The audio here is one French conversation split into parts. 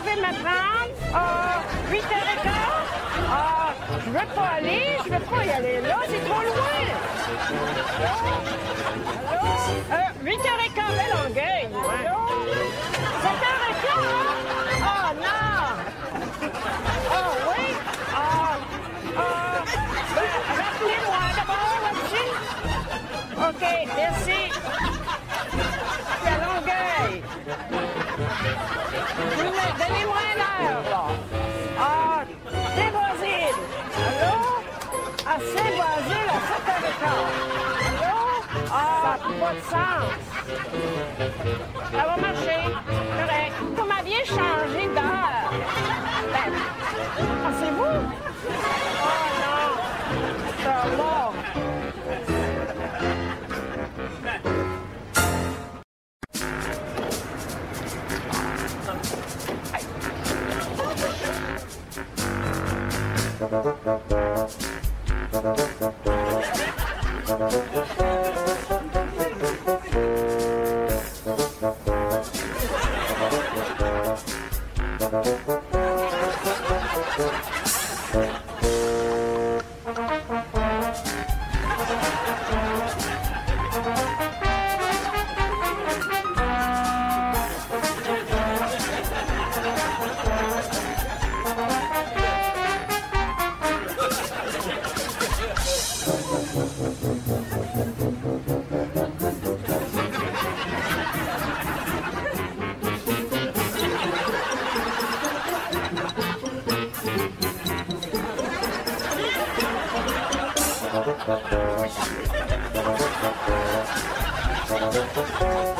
pouvez me prendre euh, 8h15. Euh, je veux pas aller, je veux pas y aller là, c'est trop loin. Euh, 8h15 à Longueuil. 7h15? Oh non! Oh oui? Euh, euh, ben, Rappelez-moi d'abord là-dessus. OK, merci. C'est à Longueuil. c'est ah, a Allô? Ah, à ça ah, pas de sens! de sens. Ça va marcher. correct. m'a bien changé ただただただただただただだ Thank you.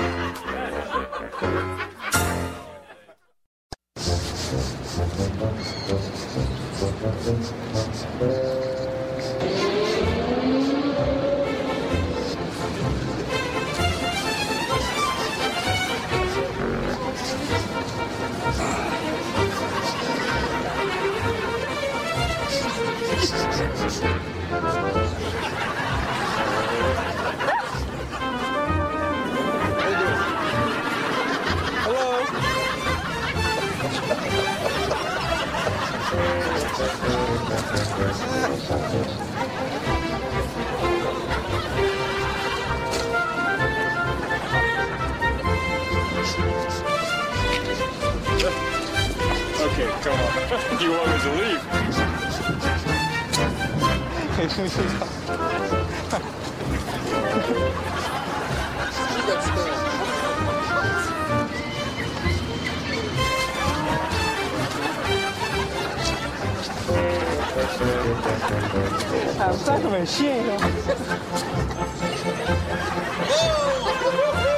Thank you. Okay, come on. you want me to leave? Keep that 俺算什么戏呀？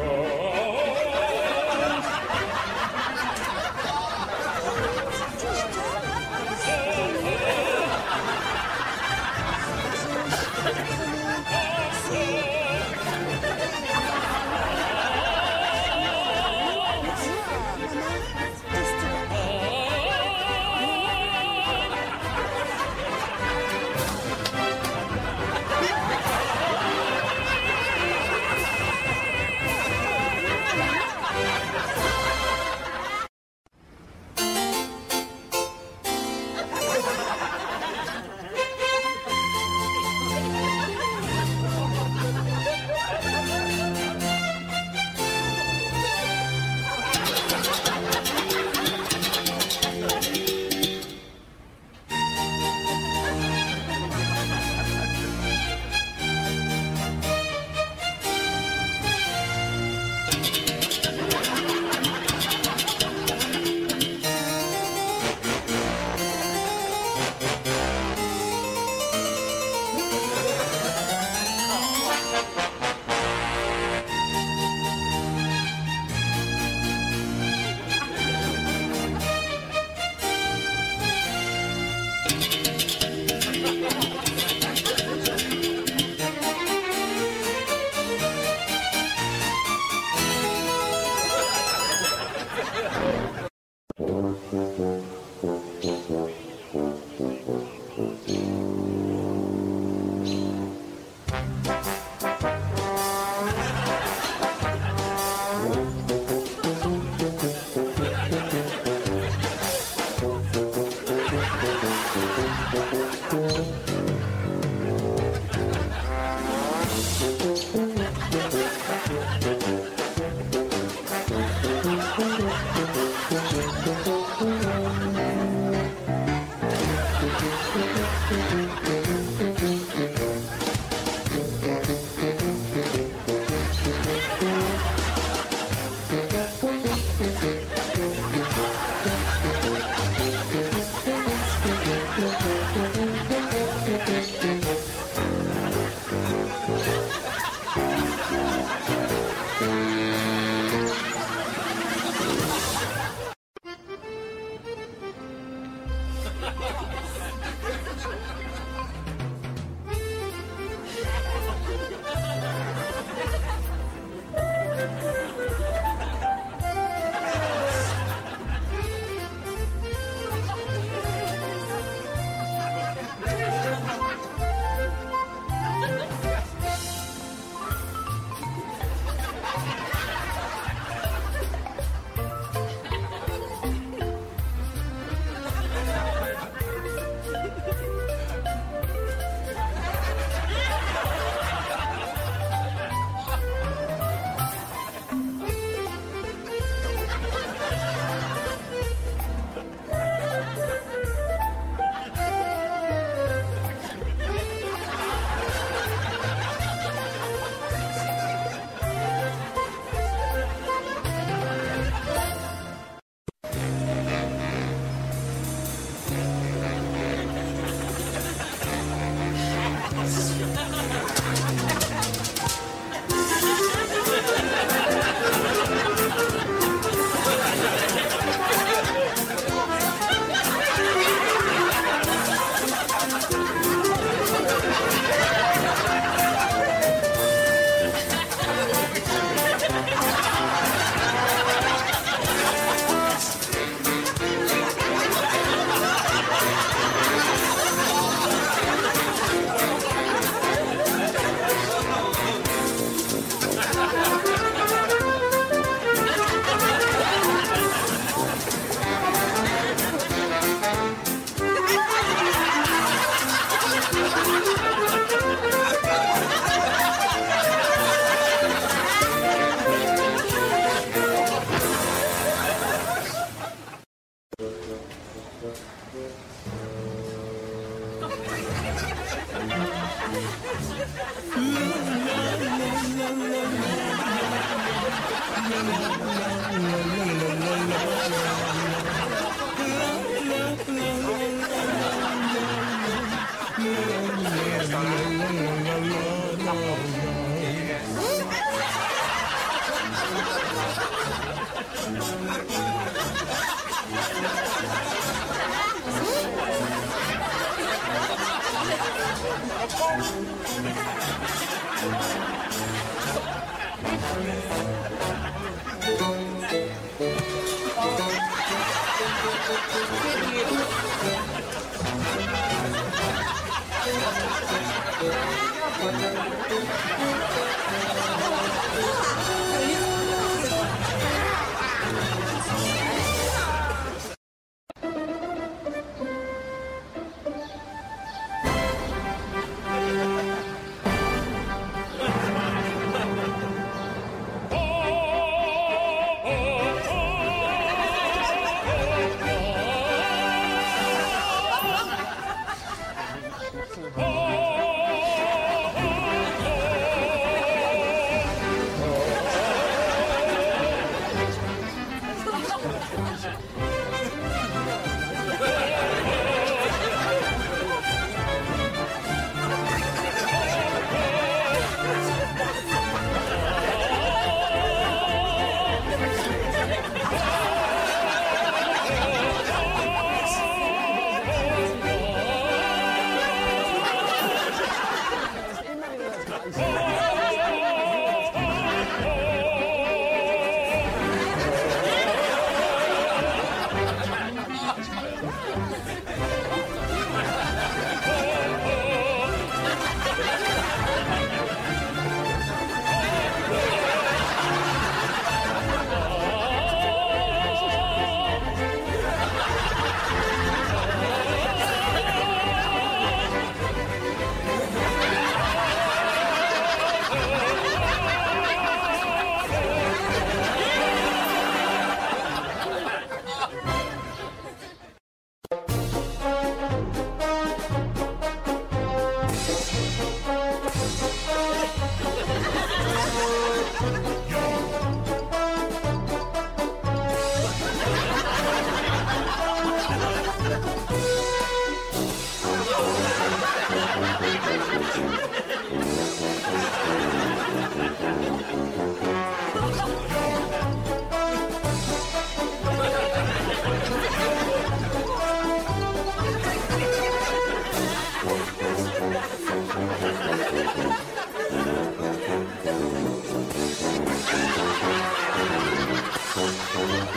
so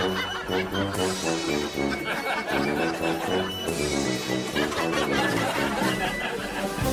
Thank you.